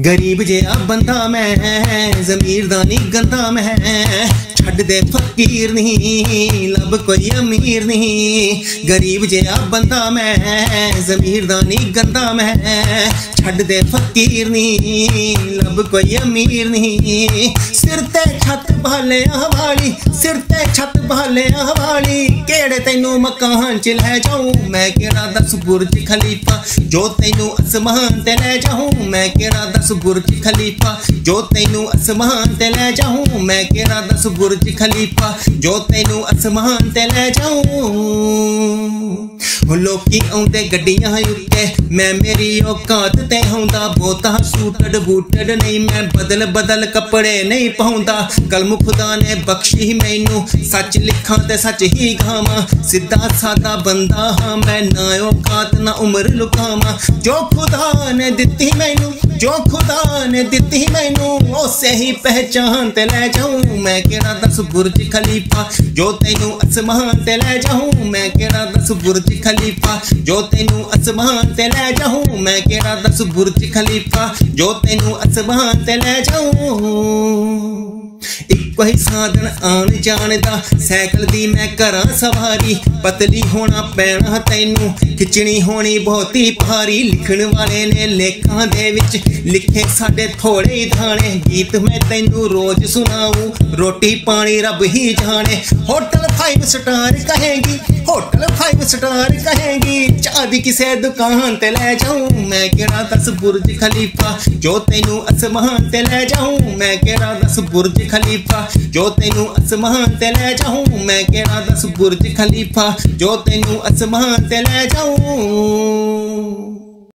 ਗਰੀਬ ਜਿਹਾ ਬੰਦਾ ਮੈਂ, ਜ਼ਮੀਰ ਦਾ ਨਹੀਂ ਗੰਦਾ ਮੈਂ। ਛੱਡ ਦੇ ਫਕੀਰ ਨਹੀਂ, ਲੱਭ ਕੋਈ ਅਮੀਰ ਨਹੀਂ। ਗਰੀਬ ਜਿਹਾ ਬੰਦਾ ਮੈਂ, ਜ਼ਮੀਰ ਦਾ ਨਹੀਂ ਗੰਦਾ ਮੈਂ। ਛੱਡ ਦੇ ਫਕੀਰ ਨਹੀਂ, ਲੱਭ ਕੋਈ ਅਮੀਰ ਨਹੀਂ। ਸਿਰ ਤੇ ਛੱਤ ਭਾਲਿਆਂ ਵਾਲੀ, ਸਿਰ ਤੇ ਛੱਤ ਭਾਲਿਆਂ ਵਾਲੀ, ਕਿਹੜੇ ਤੈਨੂੰ ਮਕਾਨ ਚ ਲੈ ਜਾਉਂ ਮੈਂ ਕਿਹੜਾ ਦਸ ਬੁਰਜ ਖਲੀਫਾ, ਜੋ ਤੈਨੂੰ ਅਸਮਾਨ ਤੇ ਲੈ ਜਾਉਂ ਮੈਂ ਕਿਹੜਾ ਦਸ ਬੁਰਜ ਖਲੀਫਾ, ਜੋ ਤੈਨੂੰ ਅਸਮਾਨ ਤੇ ਲੈ ਜਾਉਂ ਮੈਂ ਕਿਹੜਾ ਦਸ ਬੁਰਜ ਖਲੀਫਾ, ਜੋ ਤੈਨੂੰ ਅਸਮਾਨ ਤੇ ਲੈ ਜਾਉਂ ਲੋਕੀ ਆਉਂਦੇ ਗੱਡੀਆਂ ਉੱਤੇ ਮੈਂ ਮੇਰੀ ਔਕਾਤ ਤੇ ਹੁੰਦਾ ਬੋਤਾ ਸੂਟਡ ਬੂਟਡ ਨਹੀਂ। ਮੈਂ ਬਦਲ ਬਦਲ ਕੱਪੜੇ ਨਹੀਂ ਪਾਉਂਦਾ। ਕਲਮ ਖੁਦਾ ਨੇ ਬਖਸ਼ੀ ਮੈਨੂੰ। ਸੱਚ ਲਿਖਾਂ ਤੇ ਸੱਚ ਹੀ ਗਾਵਾਂ। ਸਿੱਧਾ ਸਾਦਾ ਬੰਦਾ ਹਾਂ, ਮੈਂ ਨਾ ਔਕਾਤ, ਨਾ ਉਮਰ ਲੁਕਾਵਾਂ। ਜੋ ਖੁਦਾ ਨੇ ਦਿੱਤੀ ਮੈਨੂੰ ਜੋ ਖੁਦਾ ਨੇ ਦਿੱਤੀ ਮੈਨੂੰ, ਉਸੇ ਹੀ ਪਹਿਚਾਨ ਤੇ ਲੈ ਜਾਉਂ ਮੈਂ ਕਿਹੜਾ ਦਸ ਬੁਰਜ ਖਲੀਫਾ? ਜੋ ਤੈਨੂੰ ਅਸਮਾਨ ਤੇ ਲੈ ਜਾਉਂ ਮੈਂ ਕਿਹੜਾ ਦਸ ਬੁਰਜ ਖਲੀਫਾ? ਜੋ ਤੈਨੂੰ ਅਸਮਾਨ ਤੇ ਲੈ ਜਾਉਂ ਮੈਂ ਕਿਹੜਾ ਦਸ ਬੁਰਜ ਖਲੀਫਾ? ਜੋ ਤੈਨੂੰ ਅਸਮਾਨ ਤੇ ਲੈ ਜਾਉਂ ਇੱਕੋ ਸਾਧਨ ਆਣ ਜਾਣ ਸਾਈਕਲ ਦੀ ਮੈਂ ਕਰਾਂ ਸਵਾਰੀ। ਪਤਲੀ ਹੋਣਾ ਪੈਣਾ ਤੈਨੂੰ। ਖਿੱਚਣੀ ਹੋਣੀ ਬਹੁਤੀ ਭਾਰੀ। ਲਿਖਣ ਵਾਲੇ ਨੇ ਲੇਖਾਂ ਦੇ ਵਿੱਚ ਲਿਖੇ ਸਾਡੇ ਥੋੜੇ ਹੀ ਧਾਣੇ ਗੀਤ ਮੈਂ ਤੈਨੂੰ ਰੋਜ਼ ਸੁਣਾਉ ਰੋਟੀ ਪਾਣੀ ਰੱਬ ਹੀ ਜਾਣੇ। ਹੋਟਲ 5 ਸਟਾਰ ਕਹੇਗੀ। ਹੋਟਲ 5 ਸਟਾਰ ਕਹੇਗੀ, ਚਾਹ ਦੀ ਕਿਸੇ ਦੁਕਾਨ ਤੇ ਲੈ ਜਾਉਂ ਮੈਂ ਕਿਹੜਾ ਦਸ ਬੁਰਜ ਖਲੀਫਾ, ਜੋ ਤੈਨੂੰ ਅਸਮਾਨ ਤੇ ਲੈ ਜਾਉਂ ਮੈਂ ਕਿਹੜਾ ਦਸ ਬੁਰਜ ਖਲੀਫਾ, ਜੋ ਤੈਨੂੰ ਅਸਮਾਨ ਤੇ ਲੈ ਜਾਉਂ ਮੈਂ ਕਿਹੜਾ ਦਸ ਬੁਰਜ ਖਲੀਫਾ, ਜੋ ਤੈਨੂੰ ਅਸਮਾਨ ਤੇ ਲੈ ਜਾਉਂ